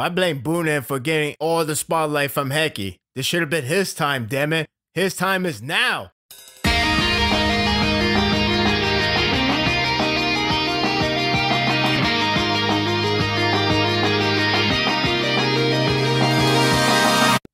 I blame Bunin for getting all the spotlight from Heki. This should have been his time, damn it. His time is now.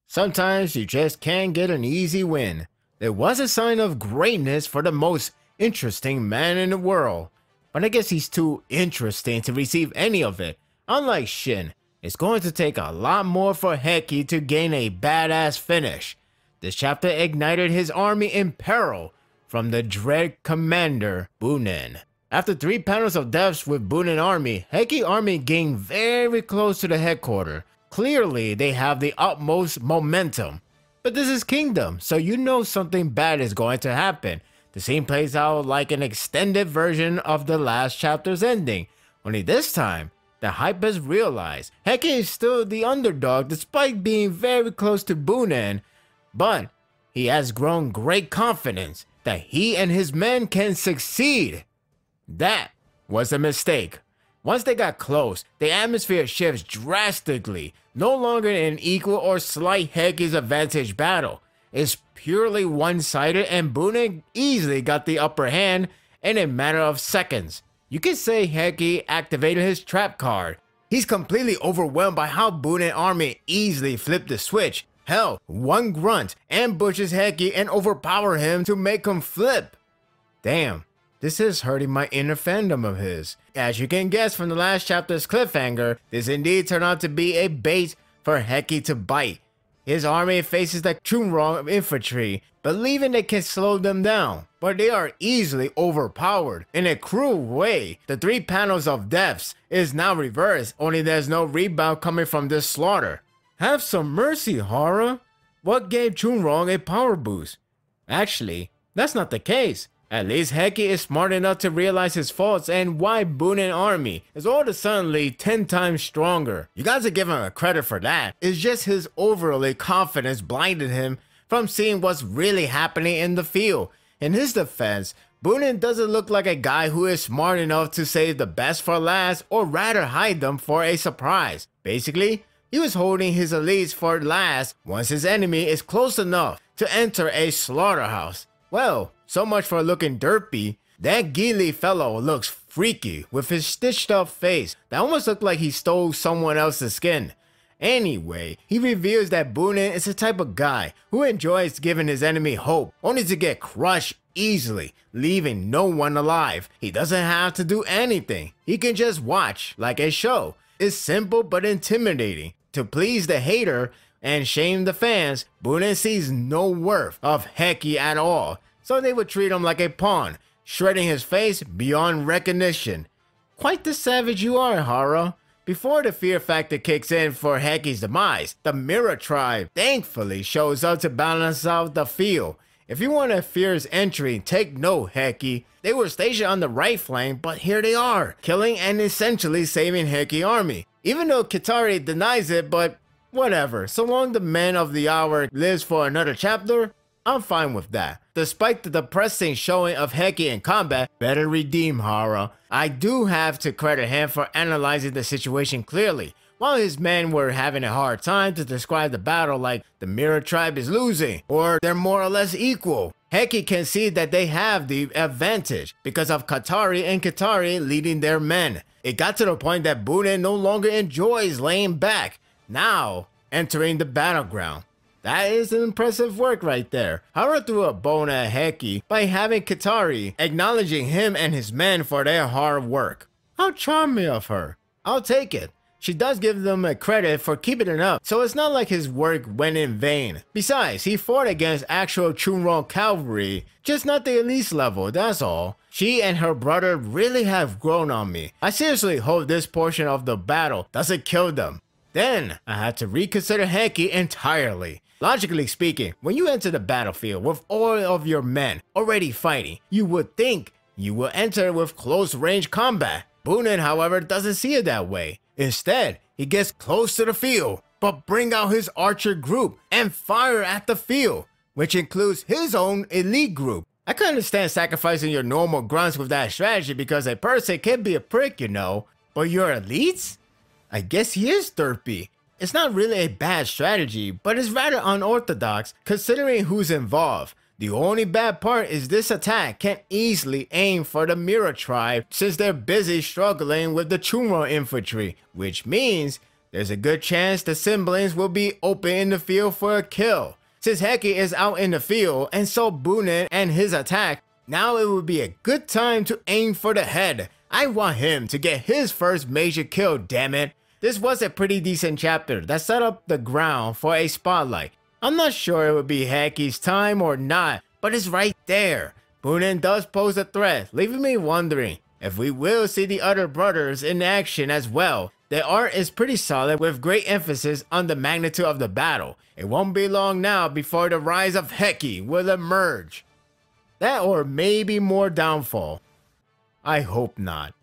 Sometimes you just can't get an easy win. It was a sign of greatness for the most interesting man in the world. But I guess he's too interesting to receive any of it. Unlike Shin, it's going to take a lot more for Heki to gain a badass finish. This chapter ignited his army in peril from the dread commander Bunin. After three panels of deaths with Bunin army, Heki army gained very close to the headquarters, Clearly, they have the utmost momentum. But this is Kingdom, so you know something bad is going to happen. The scene plays out like an extended version of the last chapter's ending, only this time, the hype has realized Heki is still the underdog despite being very close to Bunin, but he has grown great confidence that he and his men can succeed. That was a mistake. Once they got close, the atmosphere shifts drastically, no longer an equal or slight Heki's advantage battle. It's purely one-sided and Bunin easily got the upper hand in a matter of seconds. You could say Heki activated his trap card. He's completely overwhelmed by how Bunin army easily flipped the switch. Hell, one grunt ambushes Heki and overpower him to make him flip. Damn, this is hurting my inner fandom of his. As you can guess from the last chapter's cliffhanger, this indeed turned out to be a bait for Heki to bite. His army faces the Chunrong infantry, believing they can slow them down, but they are easily overpowered. In a cruel way, the three panels of deaths is now reversed, only there's no rebound coming from this slaughter. Have some mercy, Hara. What gave Chunrong a power boost? Actually, that's not the case. At least Heki is smart enough to realize his faults and why Bunin army is all of a sudden 10 times stronger. You guys are giving him credit for that. It's just his overly confidence blinded him from seeing what's really happening in the field. In his defense, Bunin doesn't look like a guy who is smart enough to save the best for last or rather hide them for a surprise. Basically, he was holding his elites for last once his enemy is close enough to enter a slaughterhouse. Well, so much for looking derpy. That Gili fellow looks freaky with his stitched up face that almost looked like he stole someone else's skin. Anyway, he reveals that Bunin is the type of guy who enjoys giving his enemy hope, only to get crushed easily, leaving no one alive. He doesn't have to do anything. He can just watch, like a show. It's simple but intimidating. To please the hater and shame the fans, Bunin sees no worth of Heki at all so they would treat him like a pawn, shredding his face beyond recognition. Quite the savage you are, Hara. Before the fear factor kicks in for Heki's demise, the Mera Tribe thankfully shows up to balance out the field. If you want a fierce entry, take note, Heki. They were stationed on the right flank, but here they are, killing and essentially saving Heki army. Even though Kitari denies it, but whatever. So long the man of the hour lives for another chapter, I'm fine with that. Despite the depressing showing of Heki in combat, better redeem Hara. I do have to credit him for analyzing the situation clearly. While his men were having a hard time to describe the battle like the Mera Tribe is losing, or they're more or less equal. Heki can see that they have the advantage because of Katari and Katari leading their men. It got to the point that Bunin no longer enjoys laying back, now entering the battleground. That is an impressive work right there. Hara threw a bone at Heki by having Kitari acknowledging him and his men for their hard work. How charming of her. I'll take it. She does give them a credit for keeping it up, so it's not like his work went in vain. Besides, he fought against actual Chunrong cavalry, just not the elite level, that's all. She and her brother really have grown on me. I seriously hope this portion of the battle doesn't kill them. Then, I had to reconsider Heki entirely. Logically speaking, when you enter the battlefield with all of your men already fighting, you would think you will enter with close range combat. Bunin, however, doesn't see it that way. Instead, he gets close to the field, but bring out his archer group and fire at the field, which includes his own elite group. I can understand sacrificing your normal grunts with that strategy because a person can be a prick, you know, but your elites? I guess he is derpy. It's not really a bad strategy, but it's rather unorthodox considering who's involved. The only bad part is this attack can easily aim for the Mera tribe since they're busy struggling with the Chunro infantry, which means there's a good chance the siblings will be open in the field for a kill. Since Heki is out in the field and so Bunin and his attack, now it would be a good time to aim for the head. I want him to get his first major kill, damn it. This was a pretty decent chapter that set up the ground for a spotlight. I'm not sure it would be Heki's time or not, but it's right there. Bunin does pose a threat, leaving me wondering if we will see the other brothers in action as well. The art is pretty solid with great emphasis on the magnitude of the battle. It won't be long now before the rise of Heki will emerge. That or maybe more downfall. I hope not.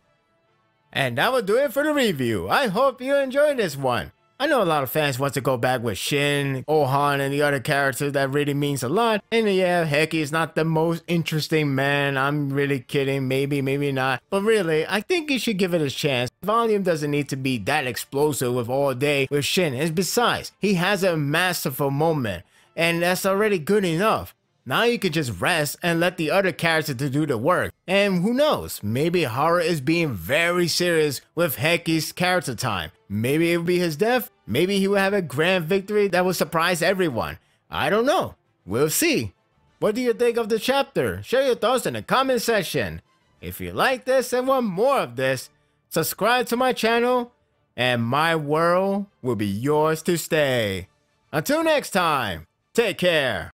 And that will do it for the review. I hope you enjoyed this one. I know a lot of fans want to go back with Shin, Ohan, and the other characters that really means a lot. And yeah, Heki is not the most interesting man. I'm really kidding. Maybe, maybe not. But really, I think you should give it a chance. Volume doesn't need to be that explosive with all day with Shin. And besides, he has a masterful moment. And that's already good enough. Now you can just rest and let the other characters to do the work. And who knows, maybe Hara is being very serious with Heki's character time. Maybe it will be his death. Maybe he will have a grand victory that will surprise everyone. I don't know. We'll see. What do you think of the chapter? Share your thoughts in the comment section. If you like this and want more of this, subscribe to my channel and my world will be yours to stay. Until next time, take care.